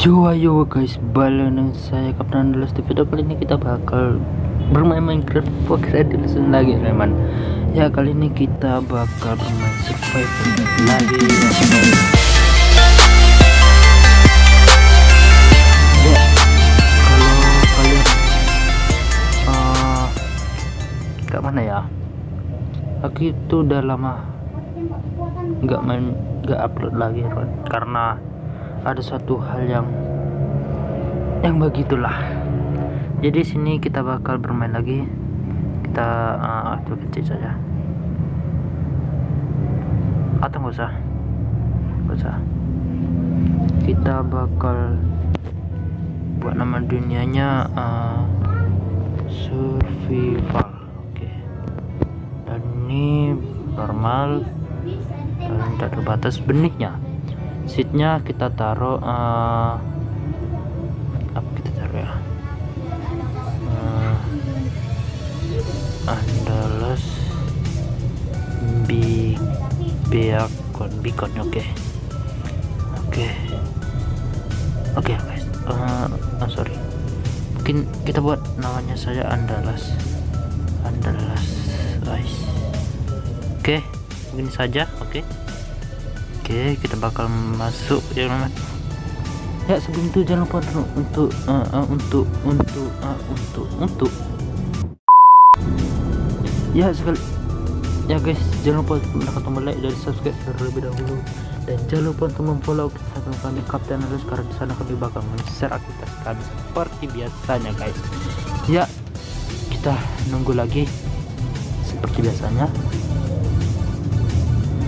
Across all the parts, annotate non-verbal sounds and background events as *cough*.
Yo ayo guys, balik dengan saya Kapten Andalas di video kali ini kita bakal bermain Minecraft. Pocket Edition lagi teman Ya kali ini kita bakal bermain survival lagi. Ya, kalau kalian uh, mana ya? Aku itu udah lama nggak main nggak upload lagi karena ada satu hal yang yang begitulah. Jadi sini kita bakal bermain lagi. Kita uh, kecil saja. Atau nggak usah. Nggak usah. Kita bakal buat nama dunianya uh, survival. Oke. Dan ini normal. Dan tidak terbatas benihnya seatnya kita taruh uh, apa kita taruh ya? Uh, Andalas bi beacon beacon oke. Okay. oke. Okay. oke okay, guys. Uh, oh, sorry. Mungkin kita buat namanya saja Andalas. Andalas guys. Oke okay, begini saja oke. okay oke kita bakal masuk ya teman ya sebelum itu jangan lupa untuk uh, uh, untuk untuk uh, untuk untuk. Ya sekali. Ya guys jangan lupa menekan tombol like dan subscribe terlebih dahulu. Dan jangan lupa untuk memfollow akun kami Kapten Arus karena di sana kami bakal men-share aktivitas kami seperti biasanya guys. Ya kita nunggu lagi. Seperti biasanya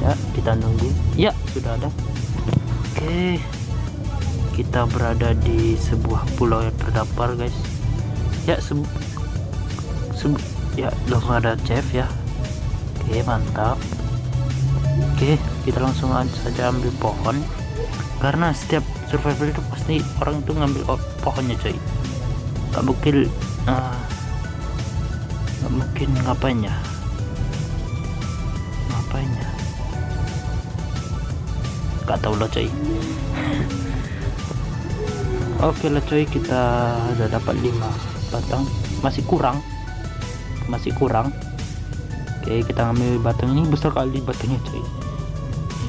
ya kita nunggu ya sudah ada. Oke. Kita berada di sebuah pulau yang terdampar guys. Ya sebu sebu ya langsung ada chef ya. Oke mantap. Oke kita langsung saja ambil pohon. Karena setiap survival itu pasti orang itu ngambil pohonnya coy. Gak mungkin uh, gak mungkin ngapain ya? Ngapain ya gak tau lah coy. *laughs* Oke lah coy kita udah dapat 5 batang. Masih kurang. Masih kurang. Oke kita ngambil batang ini. Besar kali batangnya coy.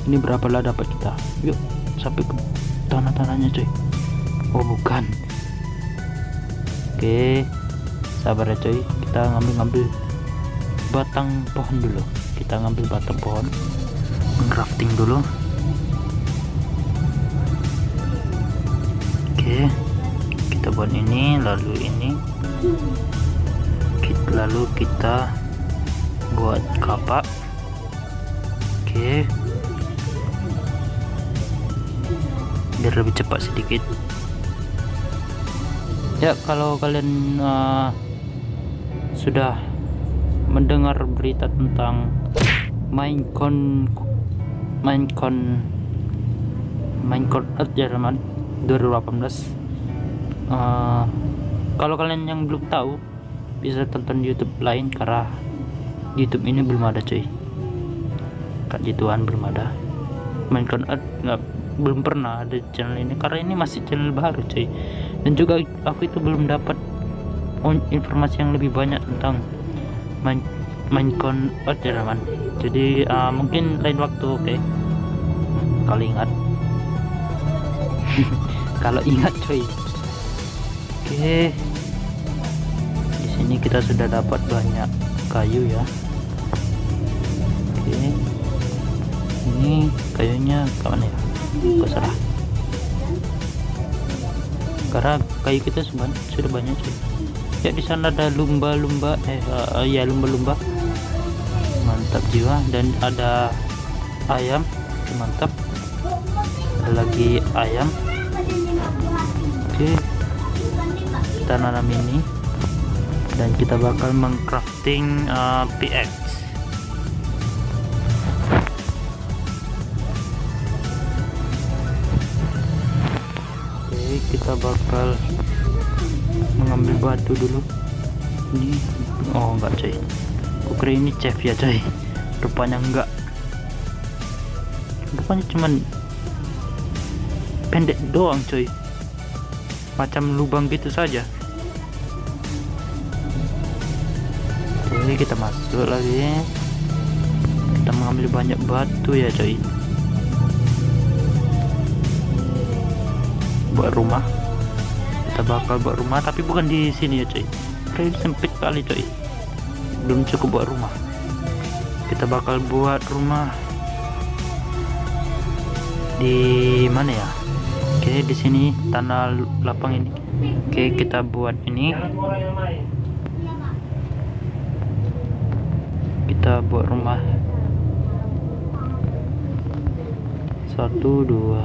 Ini berapa lah dapat kita? Yuk sampai ke tanah-tanahnya coy. Oh bukan. Oke sabar ya coy. Kita ngambil-ngambil batang pohon dulu. Kita ngambil batang pohon. Crafting dulu buat ini lalu ini. Lalu kita buat kapak oke. Biar lebih cepat sedikit. Ya kalau kalian uh, sudah mendengar berita tentang Minecon Minecon Minecon Earth ya teman 2018 uh, kalau kalian yang belum tahu bisa tonton YouTube lain karena YouTube ini belum ada cuy. Kak jituan belum ada. Minecraft Earth nggak belum pernah ada channel ini karena ini masih channel baru cuy. Dan juga aku itu belum dapat informasi yang lebih banyak tentang main Minecon Earth ya teman. Jadi uh, mungkin lain waktu oke? Okay? kalau ingat. *laughs* Kalau ingat coy oke. Okay. di sini kita sudah dapat banyak kayu ya. Oke. Okay. ini kayunya kawan ya? Salah karena kayu kita sudah banyak cuy. Ya di sana ada lumba-lumba eh uh, ya lumba-lumba. Mantap jiwa. Dan ada ayam. Mantap. Ada lagi ayam. Oke kita nanam ini. Dan kita bakal mengcrafting uh, PX oke kita bakal mengambil batu dulu. Ini oh enggak coy. Kukira ini chef ya coy. Rupanya enggak. Rupanya cuman pendek doang coy macam lubang gitu saja. Jadi kita masuk lagi. Kita mengambil banyak batu ya coy. Buat rumah. Kita bakal buat rumah tapi bukan di sini ya coy. Ini sempit kali coy. Belum cukup buat rumah. Kita bakal buat rumah di mana ya oke di sini tanah lapang ini. Oke kita buat ini. Kita buat rumah. Satu dua.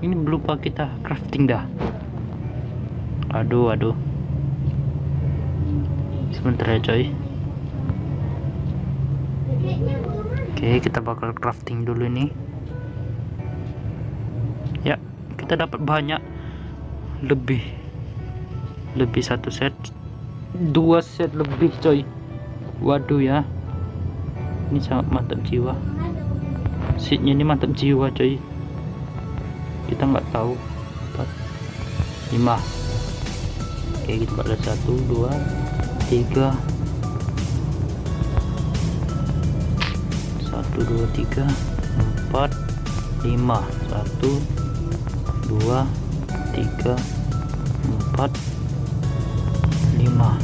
Ini lupa kita crafting dah. Aduh aduh. Sebentar ya coy oke kita bakal crafting dulu nih ya kita dapat banyak. Lebih. Lebih satu set. Dua set lebih coy. Waduh ya. Ini sangat mantap jiwa. Seatnya ini mantap jiwa coy. Kita nggak tahu. 4 5 oke kita pada satu dua tiga satu dua tiga empat lima satu dua tiga empat lima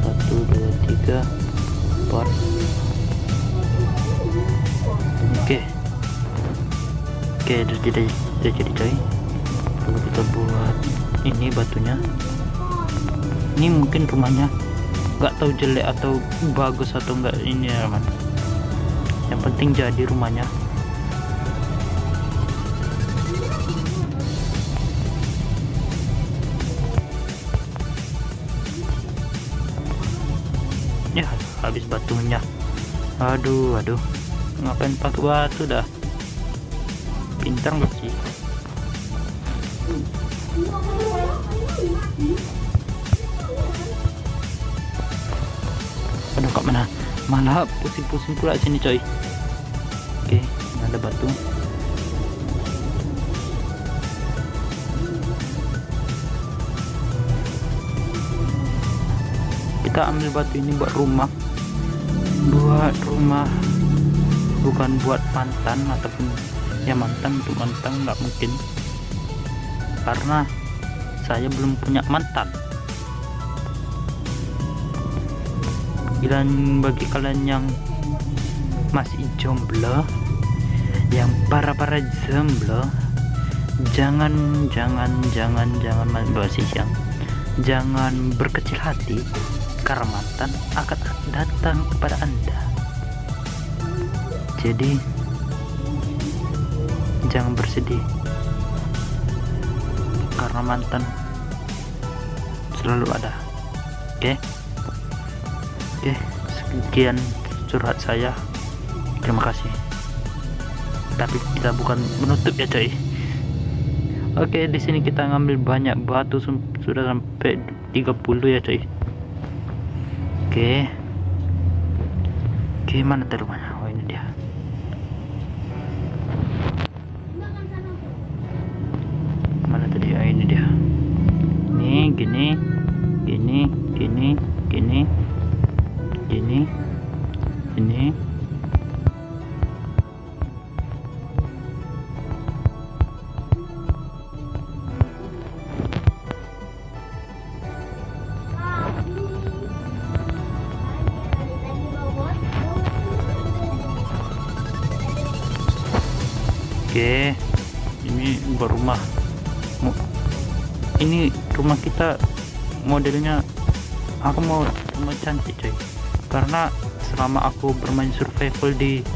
satu dua tiga empat oke oke udah jadi udah jadi coy. Lalu kita buat ini batunya. Ini mungkin rumahnya nggak tahu jelek atau bagus atau enggak ini ya man yang penting jadi rumahnya. Ya habis batunya. Aduh aduh. Ngapain pakai batu dah? Pintar nggak sih? Aduh kok mana? Malah pusing-pusing pula sini coy ada batu. Kita ambil batu ini buat rumah. Buat rumah. Bukan buat mantan ataupun ya mantan untuk mantan nggak mungkin. Karena saya belum punya mantan. Dan bagi kalian yang masih jomblo yang para para jomblo jangan jangan jangan jangan masih yang jangan berkecil hati karena mantan akan datang kepada anda. Jadi jangan bersedih. Karena mantan selalu ada. Oke? Okay? oke sekian curhat saya. Terima kasih tapi kita bukan menutup ya coy. Oke di sini kita ngambil banyak batu sudah sampai 30 ya coy. Oke. Oke mana tadi oh ini dia. Mana tadi? Oh ini dia. Ini gini gini gini gini gini ini oke ini buat rumah ini rumah kita modelnya aku mau rumah cantik coy. Karena selama aku bermain survival di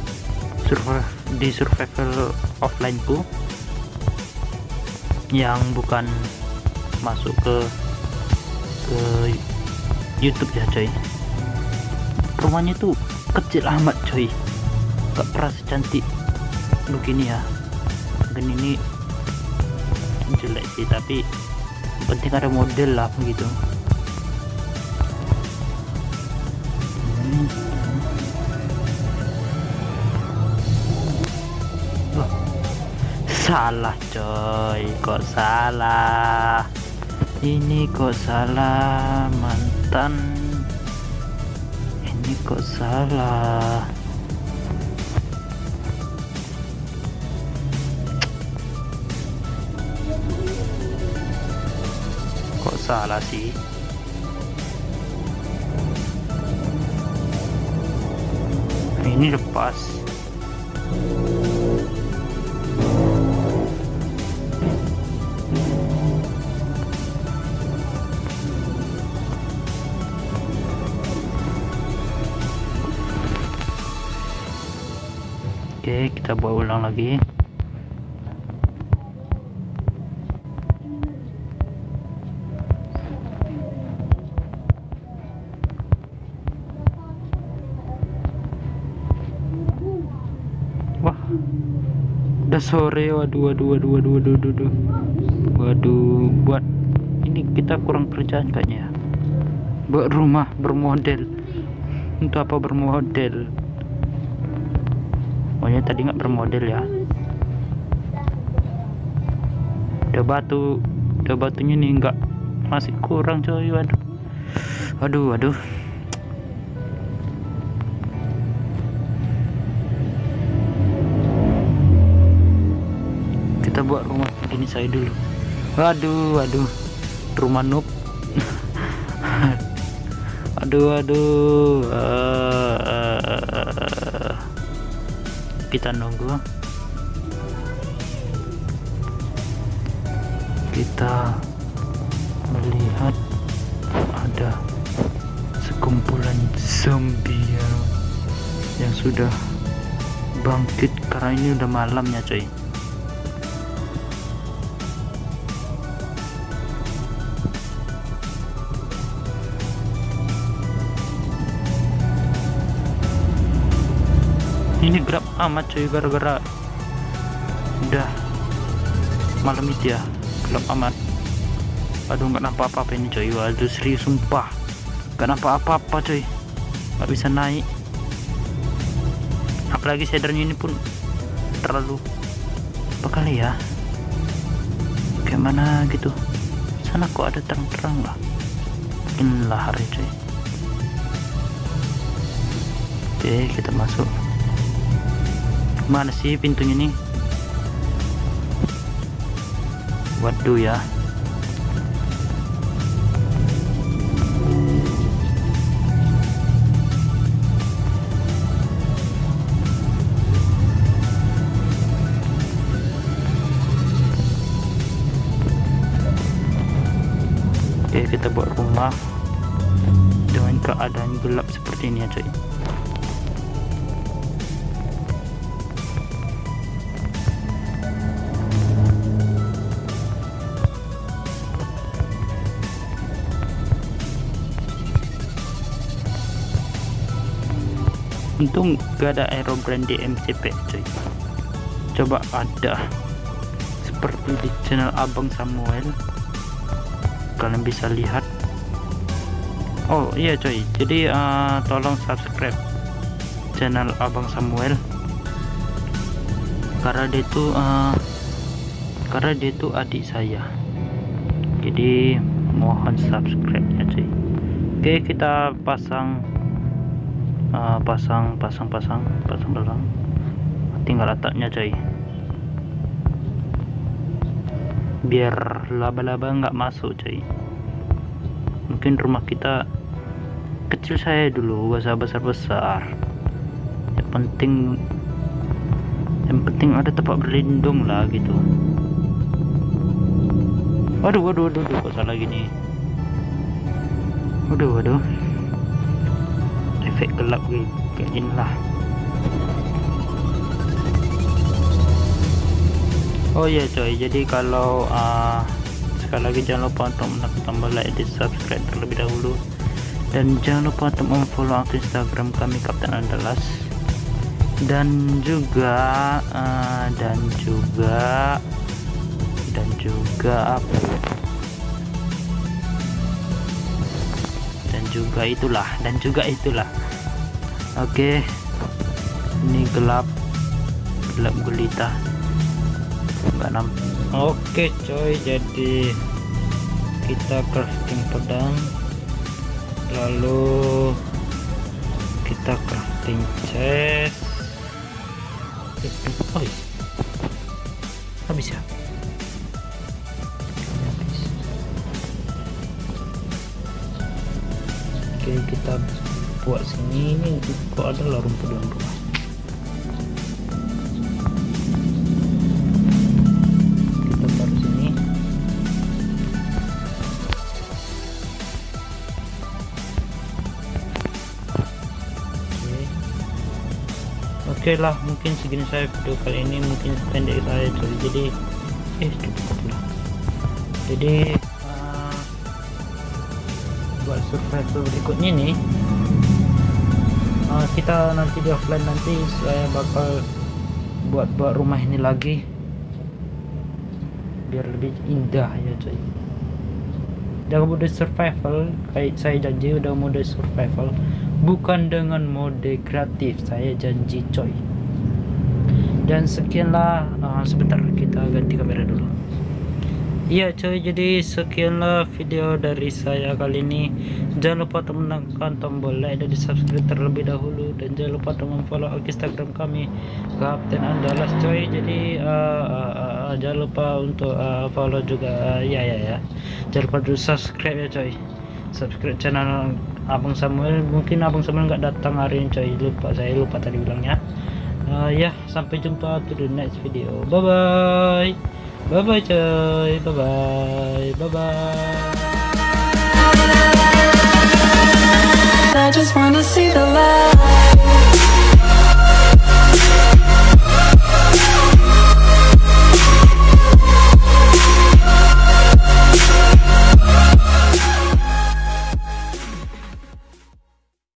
survival di survival offline ku yang bukan masuk ke ke YouTube ya coy. Rumahnya tuh kecil amat coy. Gak pernah secantik begini ya mungkin ini jelek sih tapi penting ada model lah begitu salah coy. Kok salah? Ini kok salah mantan? Ini kok salah salah sih ini lepas Oke, kita buat ulang lagi. Sore. Waduh, waduh, waduh, waduh, waduh, waduh. Waduh, buat ini kita kurang kerjaan kayaknya. ya. Buat rumah bermodel. Untuk apa bermodel? Pokoknya tadi nggak bermodel ya. Udah batu, udah batunya nih nggak masih kurang coy. Waduh, waduh, waduh. Saya dulu. Waduh, waduh, rumah noob. *laughs* aduh, aduh. Eh, eh, kita nunggu kita melihat ada sekumpulan zombie yang, yang sudah bangkit karena ini udah malamnya coy ini gelap amat cuy gara-gara udah malam itu ya gelap amat. Aduh nggak nampak apa-apa ini cuy. Waduh serius sumpah. Nggak nampak apa-apa cuy. Nggak bisa naik. Apalagi shadernya ini pun terlalu apa kali ya gimana gitu. Sana kok ada terang-terang lah. Inilah hari cuy. Oke kita masuk mana sih pintunya nih? Waduh ya. Oke kita buat rumah dengan keadaan gelap seperti ini ya untung gak ada aerobrand di MCP cuy. Coba ada seperti di channel abang Samuel. Kalian bisa lihat. Oh iya coy jadi uh, tolong subscribe channel abang Samuel. Karena dia itu uh, karena dia itu adik saya. Jadi mohon subscribe ya cuy. Oke kita pasang uh, pasang pasang pasang pasang pasang tinggal letaknya coy. Biar laba-laba nggak masuk coy. Mungkin rumah kita kecil saya dulu usah besar-besar yang penting yang penting ada tempat berlindung lah gitu. Waduh waduh waduh, waduh kok salah gini? Waduh waduh efek gelap kayak inilah oh iya coy jadi kalau uh, sekali lagi jangan lupa untuk menekan tombol like dan subscribe terlebih dahulu. Dan jangan lupa untuk memfollow akun instagram kami Kapten Andalas. Dan juga uh, dan juga dan juga apa? ya? Juga itulah dan juga itulah. Oke ini gelap gelap gulita. Enggak 6 oke coy jadi kita crafting pedang. Lalu kita crafting chest. Habis ya oke kita buat sini. Ini kok ada rumput dalam rumah. Kita taruh sini. Oke. Oke lah mungkin segini saya video kali ini mungkin pendek saya jadi eh cukup lah. Jadi buat survival berikutnya nih. Uh, kita nanti di offline nanti saya bakal buat buat rumah ini lagi. Biar lebih indah ya coy udah mode survival kayak saya janji udah mode survival. Bukan dengan mode kreatif saya janji coy dan sekianlah uh, sebentar kita ganti kamera dulu Iya coy jadi sekianlah video dari saya kali ini. Jangan lupa teman tekan tombol like dan di subscribe terlebih dahulu. Dan jangan lupa teman follow instagram kami Kapten Andalas coy Jadi uh, uh, uh, jangan lupa untuk uh, follow juga. Uh, Ya ya ya Jangan lupa untuk subscribe ya coy Subscribe channel Abang Samuel. Mungkin Abang Samuel nggak datang hari ini coy Lupa saya lupa tadi bilangnya. Uh, Ya sampai jumpa to the next video. Bye bye Bye bye coy. Bye bye. Bye bye. I just wanna see the light